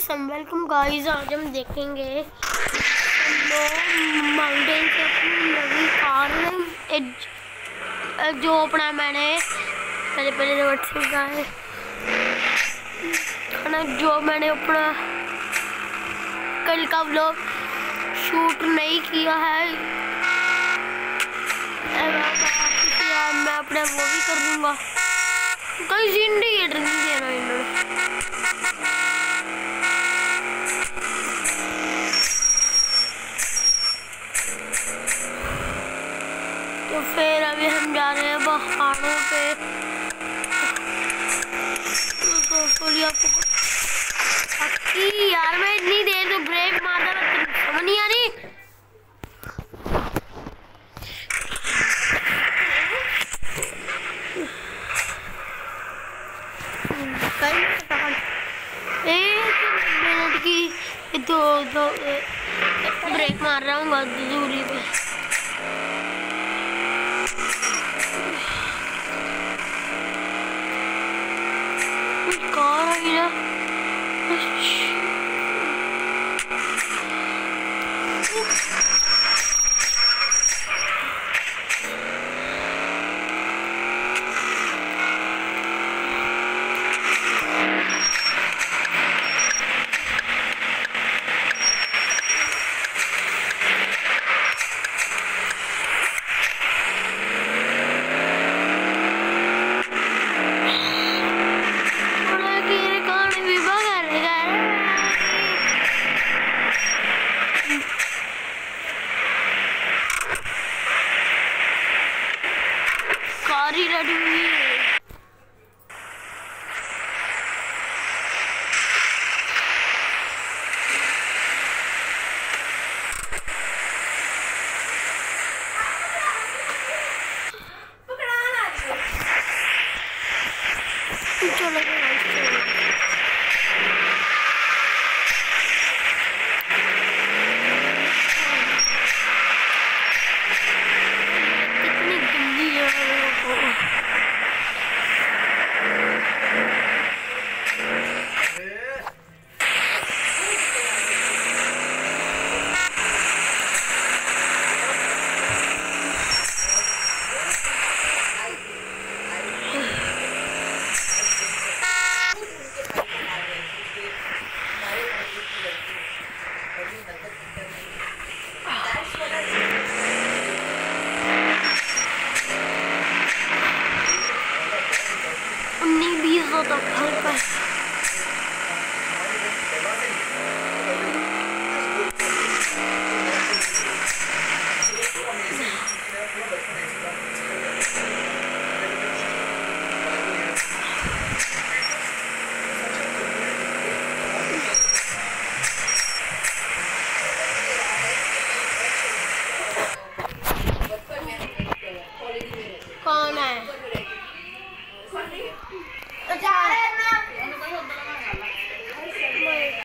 Welcome guys आज हम देखेंगे माउंटेन से अपनी कार जो अपना मैंने पहले पहले व्हाट्सएप का है जो मैंने अपना कल का व्लॉग शूट नहीं किया है। मैं अपने वो भी कर दूँगा कहीं इंडिकेटर नहीं देना इन्होंने तो फिर अभी हम जा रहे हैं पहाड़ों पे तो, तो आपको यार मैं इतनी देर तो ब्रेक मारता था समझ नहीं आ रही एक मिनट की दो दो ब्रेक मार रहा हूँ दूरी पे Florida. Oops. कारी रेडी हुई है चलो। तो हल्का कौन है?